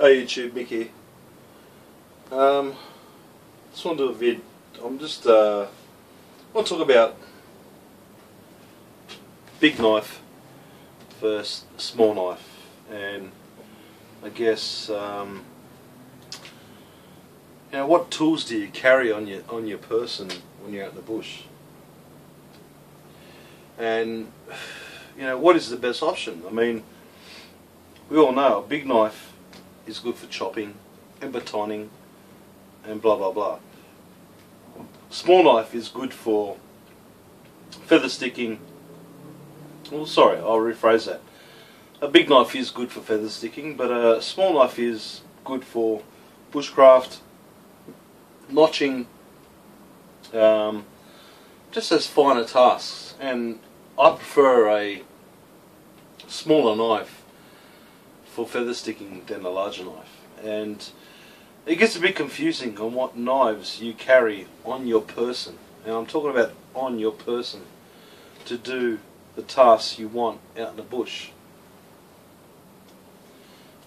Hey YouTube, Mickey. Um, just want to do a vid. I'm just uh, want to talk about big knife versus small knife, and I guess um, you know what tools do you carry on your on your person when you're out in the bush, and you know what is the best option? I mean, we all know a big knife is good for chopping and batoning and blah blah blah. Small knife is good for feather sticking. Well, sorry, I'll rephrase that. A big knife is good for feather sticking, but a small knife is good for bushcraft, notching, um, just as finer tasks. And I prefer a smaller knife for feather sticking than a larger knife. And it gets a bit confusing on what knives you carry on your person. And I'm talking about on your person to do the tasks you want out in the bush.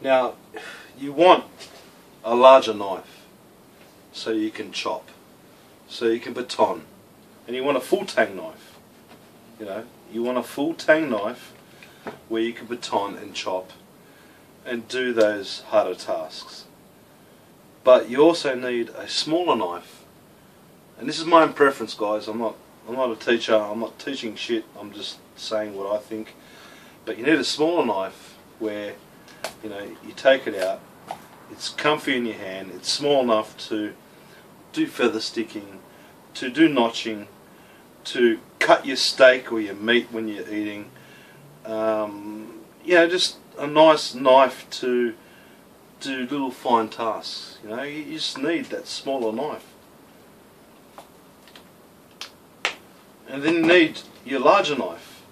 Now, you want a larger knife so you can chop, so you can baton, and you want a full tang knife. You know, you want a full tang knife where you can baton and chop and do those harder tasks. But you also need a smaller knife. And this is my own preference guys, I'm not I'm not a teacher, I'm not teaching shit, I'm just saying what I think. But you need a smaller knife where, you know, you take it out, it's comfy in your hand, it's small enough to do feather sticking, to do notching, to cut your steak or your meat when you're eating. Um, you know, just a nice knife to do little fine tasks. You know, you just need that smaller knife. And then you need your larger knife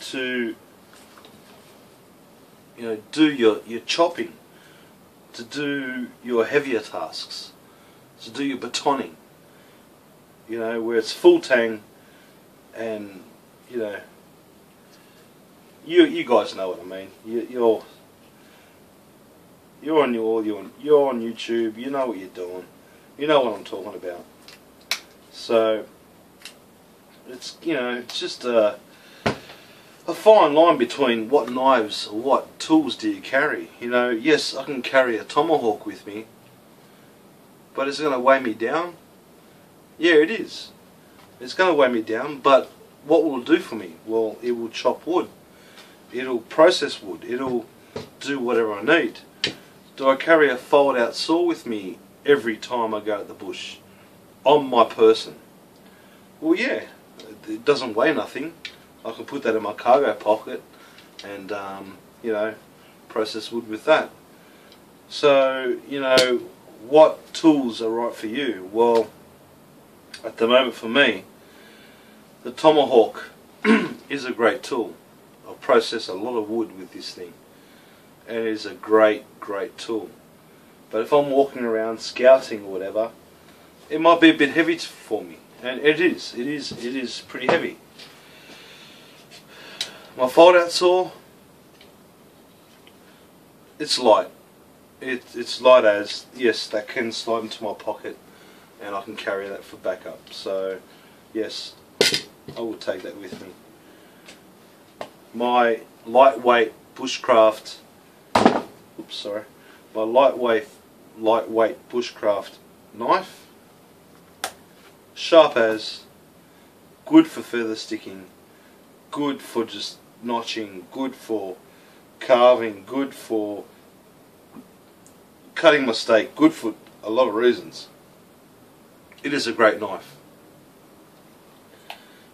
to you know do your, your chopping, to do your heavier tasks, to do your batoning. You know, where it's full tang and you know you you guys know what I mean. You, you're you're on your you're on, you're on YouTube. You know what you're doing. You know what I'm talking about. So it's you know it's just a a fine line between what knives or what tools do you carry. You know, yes, I can carry a tomahawk with me, but it's going to weigh me down. Yeah, it is. It's going to weigh me down, but what will it do for me? Well, it will chop wood it'll process wood, it'll do whatever I need. Do I carry a fold out saw with me every time I go to the bush on my person? Well yeah, it doesn't weigh nothing. I can put that in my cargo pocket and um, you know process wood with that. So you know what tools are right for you? Well at the moment for me the tomahawk is a great tool process a lot of wood with this thing. And it is a great great tool. But if I'm walking around scouting or whatever it might be a bit heavy for me. And it is it is it is pretty heavy. My fold out saw it's light. It, it's light as yes that can slide into my pocket and I can carry that for backup. So yes I will take that with me my lightweight bushcraft oops sorry my lightweight lightweight bushcraft knife sharp as good for feather sticking good for just notching good for carving good for cutting my steak good for a lot of reasons. It is a great knife.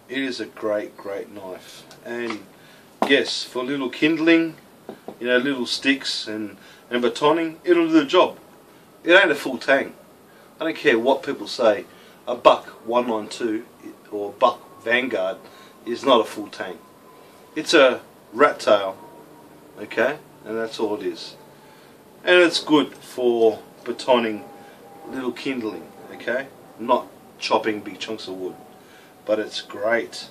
It is a great great knife. And yes, for little kindling, you know, little sticks and, and batoning, it'll do the job. It ain't a full tang. I don't care what people say. A buck 192 or buck Vanguard is not a full tang. It's a rat tail, okay, and that's all it is. And it's good for batoning little kindling, okay, not chopping big chunks of wood, but it's great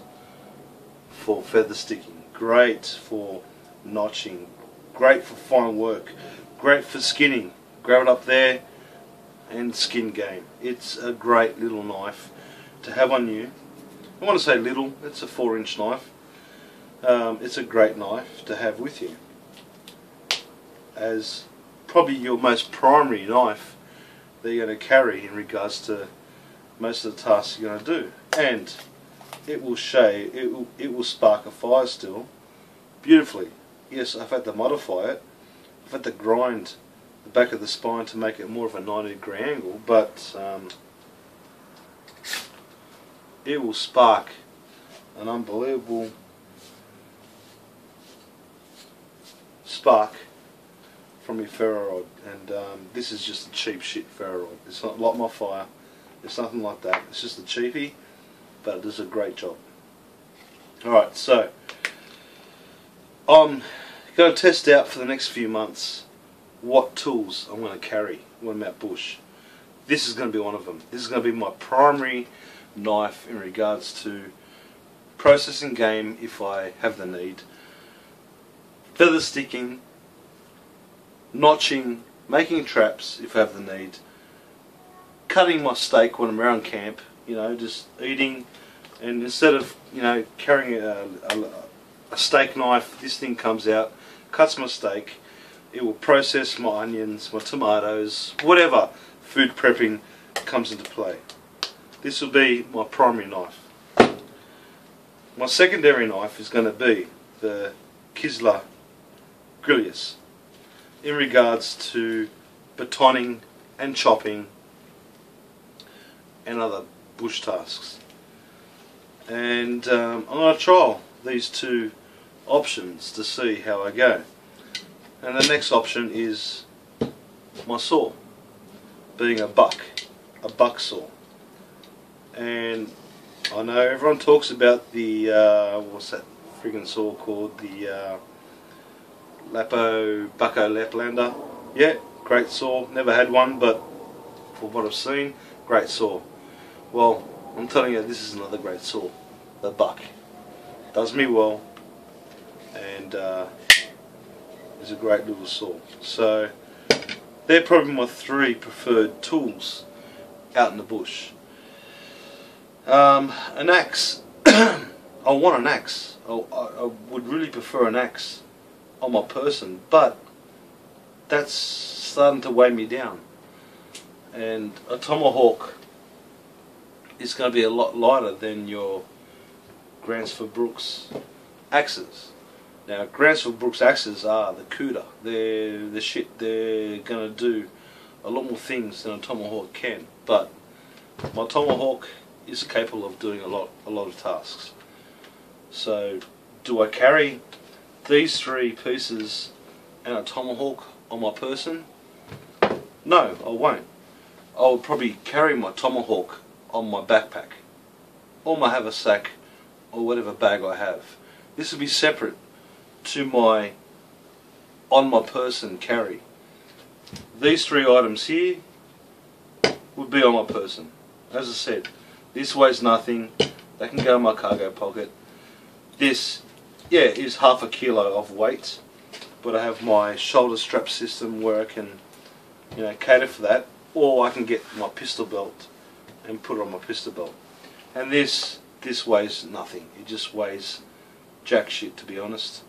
for feather sticking great for notching, great for fine work, great for skinning. Grab it up there and skin game. It's a great little knife to have on you. I want to say little, it's a 4 inch knife. Um, it's a great knife to have with you as probably your most primary knife that you're going to carry in regards to most of the tasks you're going to do. And it will show, it will, it will spark a fire steel beautifully. Yes, I've had to modify it. I've had to grind the back of the spine to make it more of a 90 degree angle, but um, it will spark an unbelievable spark from your ferro rod and um, this is just a cheap shit ferro rod. It's not like my fire, it's nothing like that. It's just a cheapie, but it does a great job. Alright, so um, I'm going to test out for the next few months what tools I'm going to carry when I'm out bush. This is going to be one of them. This is going to be my primary knife in regards to processing game if I have the need, feather sticking, notching, making traps if I have the need, cutting my steak when I'm around camp, you know, just eating, and instead of, you know, carrying a, a, a steak knife, this thing comes out, cuts my steak, it will process my onions, my tomatoes, whatever food prepping comes into play. This will be my primary knife. My secondary knife is going to be the Kisler Grilius in regards to batoning and chopping and other bush tasks. And um, I'm going to trial these two options to see how I go. And the next option is my saw, being a buck, a buck saw. And I know everyone talks about the, uh, what's that friggin' saw called, the uh, Lapo Bahco Laplander. Yeah, great saw, never had one, but for what I've seen, great saw. Well, I'm telling you, this is another great saw, the Buck. Does me well, and uh, is a great little saw. So they're probably my three preferred tools out in the bush. Um, an axe. I want an axe. I, I, would really prefer an axe on my person, but that's starting to weigh me down. And a tomahawk is going to be a lot lighter than your Gransfors Bruks axes. Now, Gransfors Bruks axes are the CUDA. They're the shit. They're going to do a lot more things than a tomahawk can. But my tomahawk is capable of doing a lot, a lot of tasks. So, do I carry these three pieces and a tomahawk on my person? No, I won't. I will probably carry my tomahawk on my backpack or my haversack or whatever bag I have. This will be separate to my on my person carry. These three items here would be on my person. As I said, this weighs nothing. They can go in my cargo pocket. This, yeah, is half a kilo of weight, but I have my shoulder strap system where I can, you know, cater for that, or I can get my pistol belt and put it on my pistol belt. And this, this weighs nothing. It just weighs jack shit, to be honest.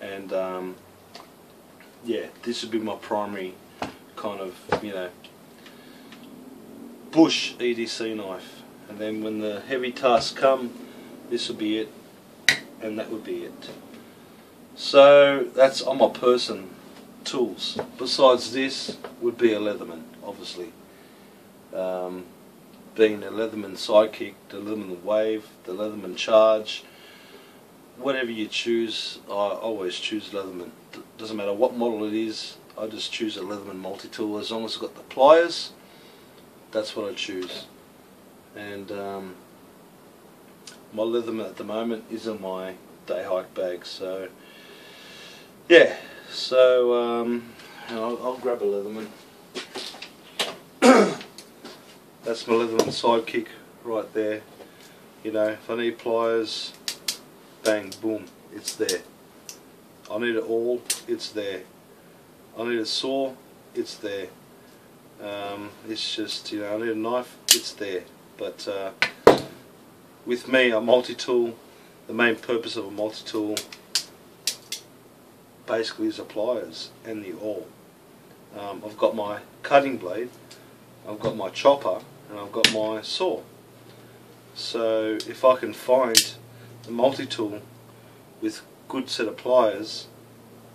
And um, yeah this would be my primary kind of you know bush EDC knife. And then when the heavy tasks come this would be it. And that would be it. So that's on my person tools. Besides this would be a Leatherman obviously. Um, being a Leatherman sidekick the Leatherman wave the Leatherman charge whatever you choose, I always choose Leatherman. Doesn't matter what model it is, I just choose a Leatherman multi-tool. As long as it's got the pliers, that's what I choose. And um, my Leatherman at the moment is in my day hike bag. So yeah, so um, I'll, I'll grab a Leatherman. That's my Leatherman sidekick right there. You know, if I need pliers, bang, boom, it's there. I need it all, it's there. I need a saw, it's there. Um, it's just, you know, I need a knife, it's there. But uh, with me, a multi-tool, the main purpose of a multi-tool basically is the pliers and the awl. Um, I've got my cutting blade, I've got my chopper, and I've got my saw. So if I can find a multi-tool with good set of pliers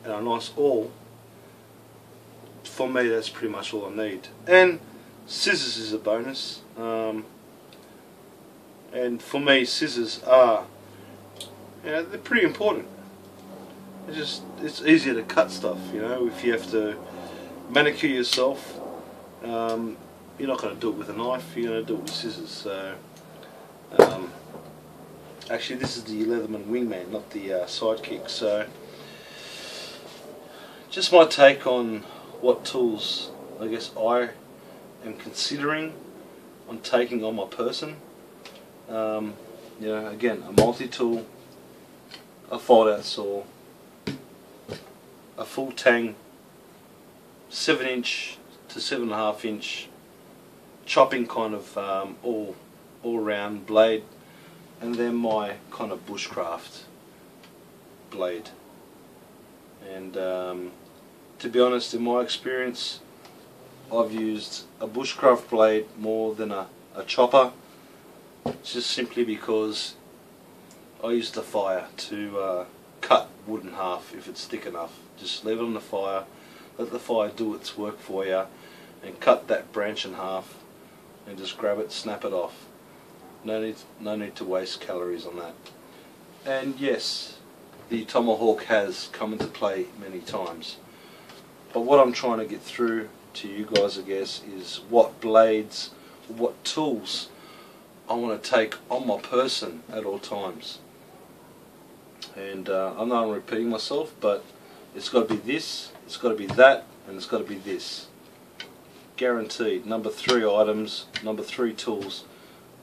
and a nice awl, for me that's pretty much all I need. And scissors is a bonus. Um, and for me scissors are, you know, they're pretty important. It's just, it's easier to cut stuff, you know, if you have to manicure yourself, um, you're not going to do it with a knife, you're going to do it with scissors. So, um, actually this is the Leatherman Wingman, not the uh, Sidekick. So, just my take on what tools I guess I am considering on taking on my person. Um, you know, again, a multi-tool, a fold-out saw, a full tang, seven inch to seven and a half inch chopping kind of um, all all round blade, and then my kind of bushcraft blade. And um, to be honest, in my experience, I've used a bushcraft blade more than a, a chopper, just simply because I use the fire to uh, cut wood in half if it's thick enough. Just leave it on the fire, let the fire do its work for you, and cut that branch in half, and just grab it, snap it off. No need, no need to waste calories on that. And yes, the tomahawk has come into play many times. But what I'm trying to get through to you guys, I guess, is what blades, what tools I want to take on my person at all times. And uh, I know I'm repeating myself, but it's got to be this, it's got to be that, and it's got to be this. Guaranteed. Number three items, number three tools,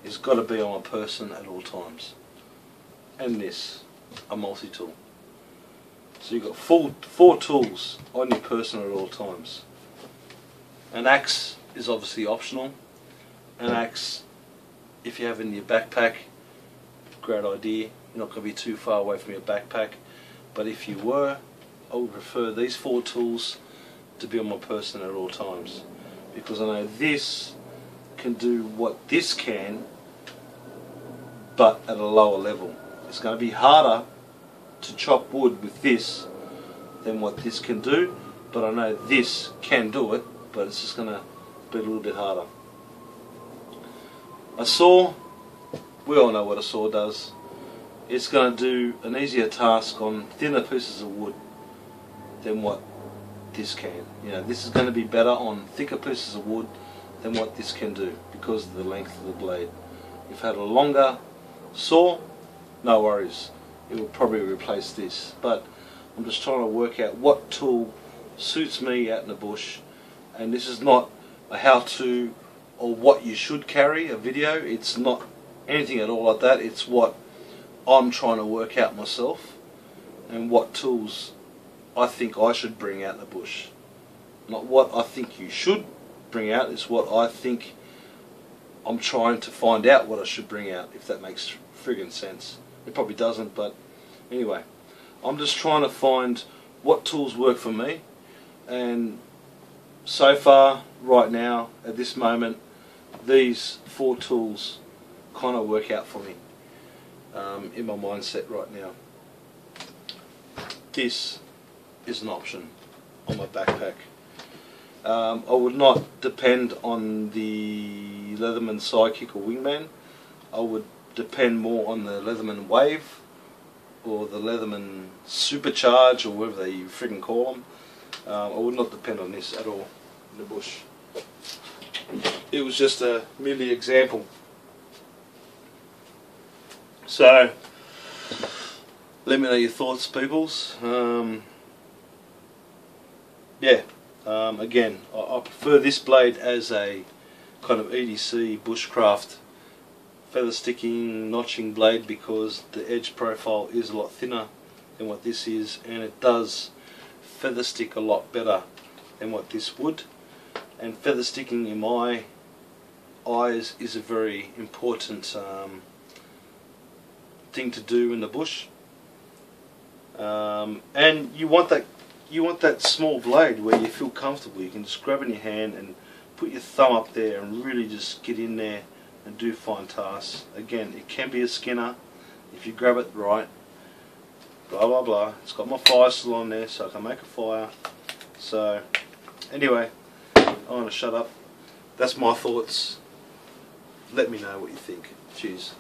is got to be on my person at all times. And this, a multi-tool. So you've got four, four tools on your person at all times. An axe is obviously optional. An axe, if you have in your backpack, great idea. You're not going to be too far away from your backpack. But if you were, I would prefer these four tools to be on my person at all times. Because I know this can do what this can, but at a lower level. It's going to be harder to chop wood with this than what this can do, but I know this can do it, but it's just going to be a little bit harder. A saw, we all know what a saw does. It's going to do an easier task on thinner pieces of wood than what this can. You know, this is going to be better on thicker pieces of wood than what this can do because of the length of the blade. If I had a longer saw, no worries it will probably replace this. But I'm just trying to work out what tool suits me out in the bush. And this is not a how-to or what you should carry, a video. It's not anything at all like that. It's what I'm trying to work out myself and what tools I think I should bring out in the bush. Not what I think you should bring out, it's what I think I'm trying to find out what I should bring out, if that makes friggin' sense. It probably doesn't, but anyway, I'm just trying to find what tools work for me. And so far, right now, at this moment, these four tools kind of work out for me um, in my mindset right now. This is an option on my backpack. Um, I would not depend on the Leatherman Sidekick or Wingman. I would depend more on the Leatherman Wave or the Leatherman Supercharge or whatever they friggin' call them. Um, I would not depend on this at all in the bush. It was just a merely example. So, let me know your thoughts, peoples. Um, yeah, um, again, I, I prefer this blade as a kind of EDC bushcraft feather sticking notching blade because the edge profile is a lot thinner than what this is and it does feather stick a lot better than what this would. And feather sticking in my eyes is a very important um, thing to do in the bush. Um, and you want that you want that small blade where you feel comfortable you can just grab in your hand and put your thumb up there and really just get in there and do fine tasks. Again it can be a skinner if you grab it right. Blah blah blah. It's got my fire steel on there so I can make a fire. So anyway I'm gonna shut up. That's my thoughts. Let me know what you think. Cheers